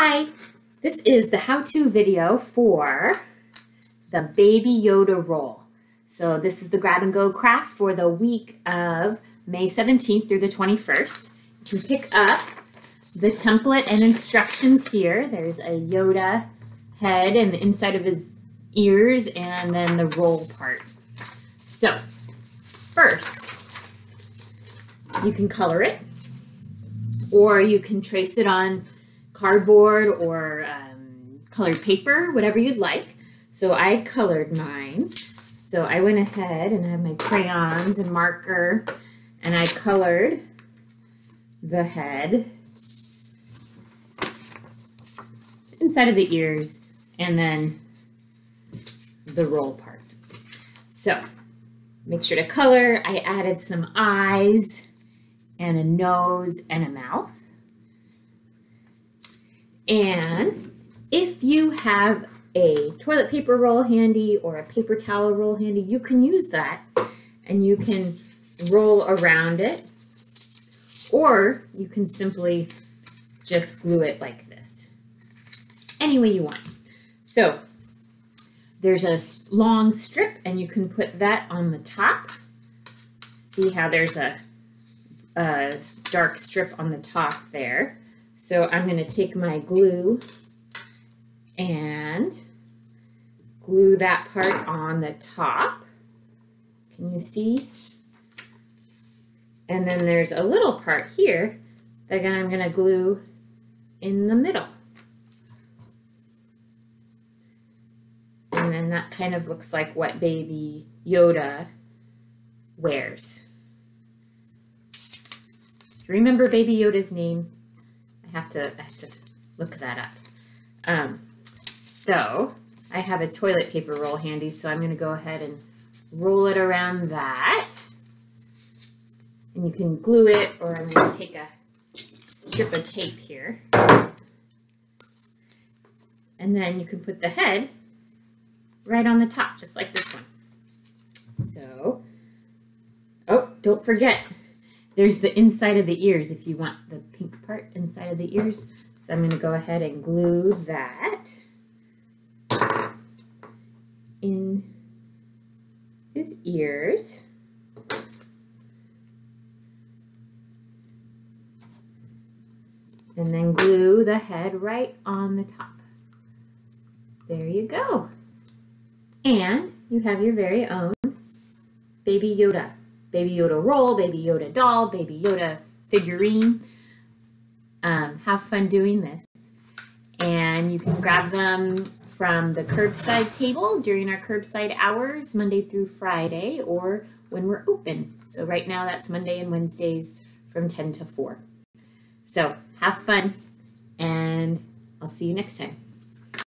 Hi, this is the how-to video for the Baby Yoda roll. So this is the grab and go craft for the week of May 17th through the 21st. You can pick up the template and instructions here. There's a Yoda head and the inside of his ears and then the roll part. So first, you can color it or you can trace it on cardboard or um, colored paper, whatever you'd like. So I colored mine. So I went ahead and I have my crayons and marker and I colored the head inside of the ears and then the roll part. So make sure to color. I added some eyes and a nose and a mouth. And if you have a toilet paper roll handy or a paper towel roll handy, you can use that and you can roll around it or you can simply just glue it like this. Any way you want. So there's a long strip and you can put that on the top. See how there's a, a dark strip on the top there. So I'm going to take my glue and glue that part on the top. Can you see? And then there's a little part here that I'm going to glue in the middle. And then that kind of looks like what baby Yoda wears. Remember baby Yoda's name? Have to, I have to look that up. Um, so I have a toilet paper roll handy, so I'm going to go ahead and roll it around that. And you can glue it, or I'm going to take a strip of tape here. And then you can put the head right on the top, just like this one. So, oh, don't forget, there's the inside of the ears if you want the pink part inside of the ears. So I'm going to go ahead and glue that in his ears. And then glue the head right on the top. There you go. And you have your very own Baby Yoda. Baby Yoda roll, Baby Yoda doll, Baby Yoda figurine. Um, have fun doing this. And you can grab them from the curbside table during our curbside hours, Monday through Friday, or when we're open. So right now that's Monday and Wednesdays from 10 to 4. So have fun, and I'll see you next time.